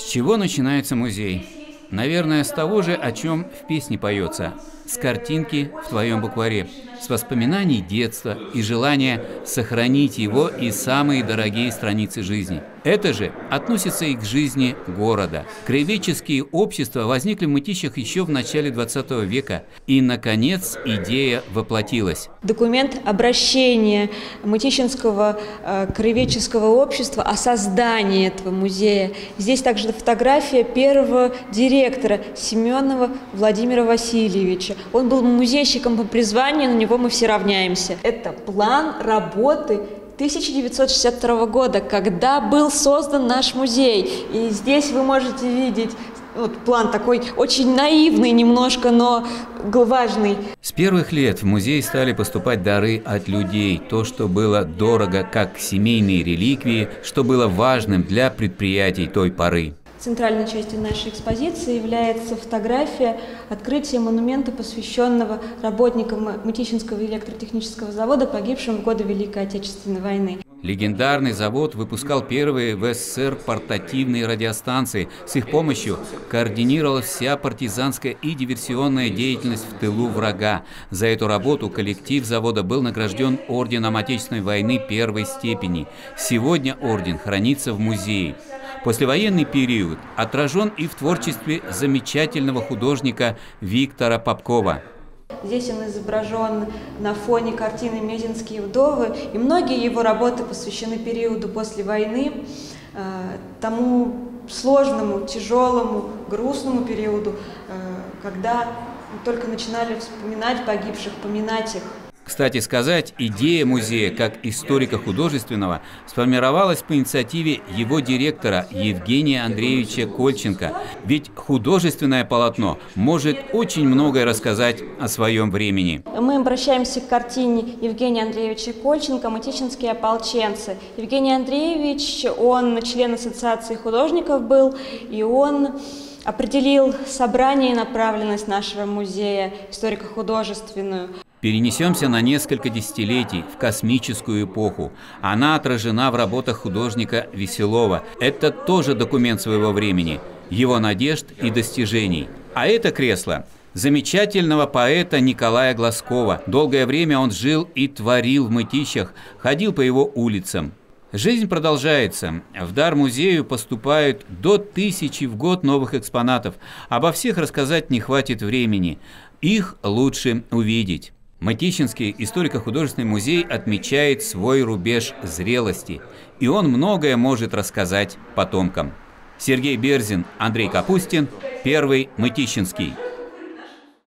С чего начинается музей? Наверное, с того же, о чем в песне поется. С картинки в твоем букваре с воспоминаний детства и желания сохранить его и самые дорогие страницы жизни. Это же относится и к жизни города. Краеведческие общества возникли в Мытищах еще в начале 20 века, и, наконец, идея воплотилась. Документ обращения Мытищинского э, краеведческого общества о создании этого музея. Здесь также фотография первого директора Семенова Владимира Васильевича. Он был музейщиком по призванию, на него мы все равняемся. Это план работы 1962 года, когда был создан наш музей. И здесь вы можете видеть вот план такой очень наивный немножко, но важный. С первых лет в музей стали поступать дары от людей, то, что было дорого как семейные реликвии, что было важным для предприятий той поры. Центральной частью нашей экспозиции является фотография открытия монумента, посвященного работникам Мытищинского электротехнического завода, погибшим в годы Великой Отечественной войны. Легендарный завод выпускал первые в СССР портативные радиостанции. С их помощью координировалась вся партизанская и диверсионная деятельность в тылу врага. За эту работу коллектив завода был награжден Орденом Отечественной войны первой степени. Сегодня орден хранится в музее. Послевоенный период отражен и в творчестве замечательного художника Виктора Попкова. Здесь он изображен на фоне картины «Мезинские вдовы», и многие его работы посвящены периоду после войны, э, тому сложному, тяжелому, грустному периоду, э, когда только начинали вспоминать погибших, поминать их. Кстати сказать, идея музея как историка художественного сформировалась по инициативе его директора Евгения Андреевича Кольченко. Ведь художественное полотно может очень многое рассказать о своем времени. Мы обращаемся к картине Евгения Андреевича Кольченко «Матичинские ополченцы». Евгений Андреевич, он член Ассоциации художников был, и он определил собрание и направленность нашего музея историко-художественную. Перенесемся на несколько десятилетий в космическую эпоху. Она отражена в работах художника Веселова. Это тоже документ своего времени, его надежд и достижений. А это кресло замечательного поэта Николая Глазкова. Долгое время он жил и творил в мытищах, ходил по его улицам. Жизнь продолжается. В дар музею поступают до тысячи в год новых экспонатов. Обо всех рассказать не хватит времени. Их лучше увидеть. Матищинский историко-художественный музей отмечает свой рубеж зрелости, и он многое может рассказать потомкам. Сергей Берзин, Андрей Капустин, Первый Матищинский.